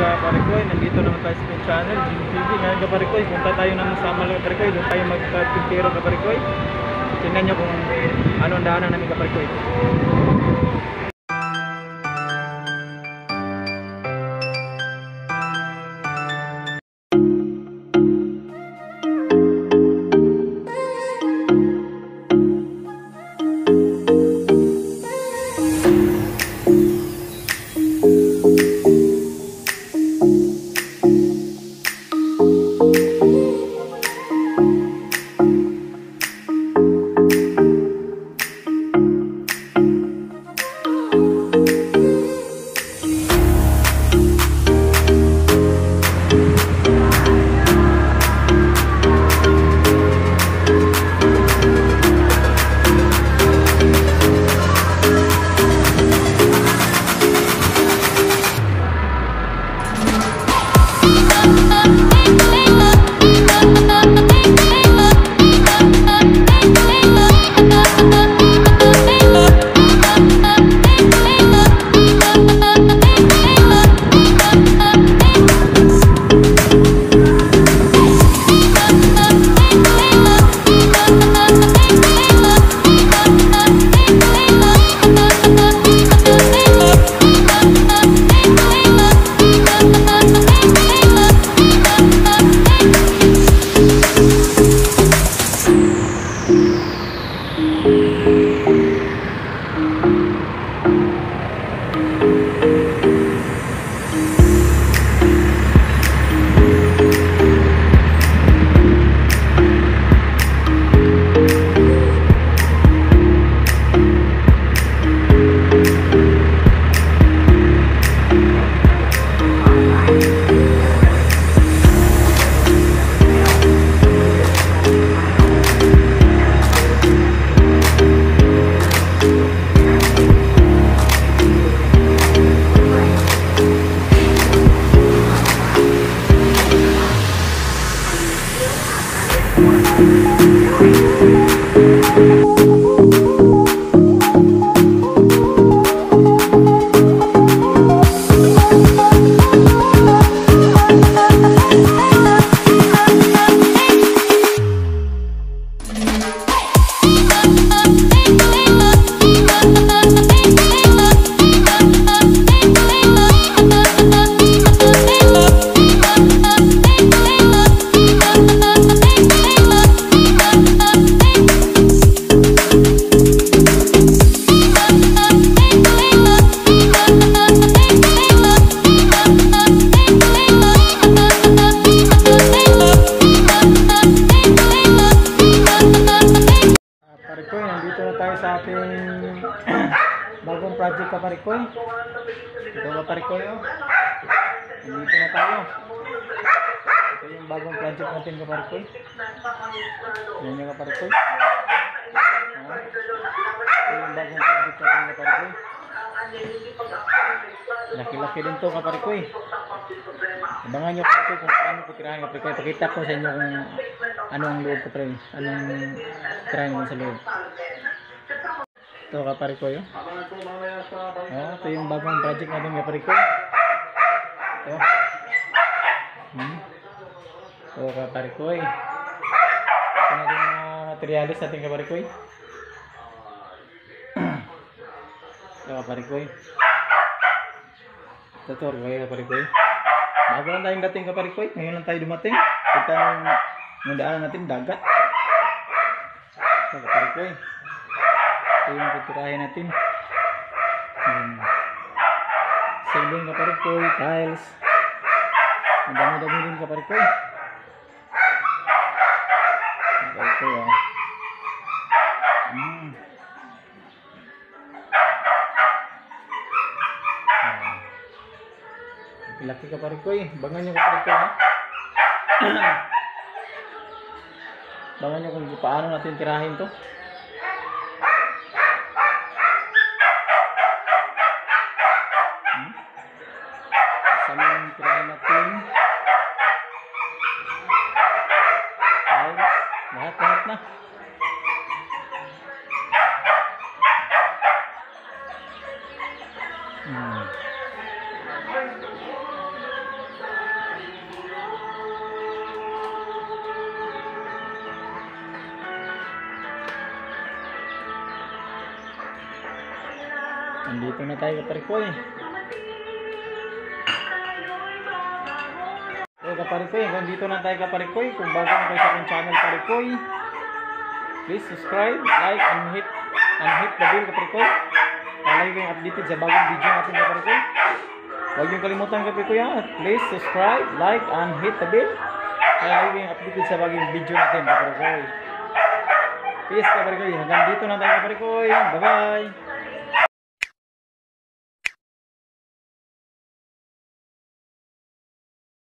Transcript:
kaparikoy, nandito naman tayo sa ating channel, Jim TV. Ngayon kaparikoy, punta tayo naman sa Amal kaparikoy, doon tayo magpapintero kaparikoy. Tingnan nyo kung ano ang daanan namin kaparikoy. Ah, sa ating bagong project ka Parikoy. Ito ka Parikoy oh. Nandito na tayo. Ito yung bagong project natin ka Parikoy. Yan yung ka Parikoy. Ah, Ito yung bagong project natin ka Parikoy. Laki-laki din to ka Parikoy. Abangan nyo Parikoy kung paano ko tirahan ka Parikoy. Pakita ko sa inyo kung ano ang loob ko Parikoy. Anong tirahan ko sa loob. Ito ka Parikoy oh. Oh, ito yung bagong project natin ka Parikoy. Ito. Hmm. Ito ka Parikoy. Ito na yung mga materialis natin ka Parikoy. Ito ka Parikoy. Ito to, kaya ka Parikoy. Bago lang tayong dating ka Parikoy. Ngayon lang tayo dumating. Kita yung, daanan natin, dagat. Ito ka Parikoy. Ito yung tuturahin natin. Hmm. Ceiling ka Parikoy, tiles. Ang dami-dami din ka Parikoy. Parikoy ah. Hmm. Laki ka Parikoy. Bangan nyo ka Parikoy ha. Bangan nyo kung paano natin tirahin to. Nandito na tayo kaparikoy. So kaparikoy, hanggang dito na tayo kaparikoy. Kung bago na kayo sa aking channel parikoy, please subscribe, like, and hit, and hit the bell kaparikoy. Para lagi kayong updated sa bagong video natin kaparikoy. Huwag niyong kalimutan kaparikoy ha. Please subscribe, like, and hit the bell. Para lagi kayong updated sa bagong video natin kaparikoy. Peace kaparikoy. Hanggang dito na tayo kaparikoy. Bye-bye.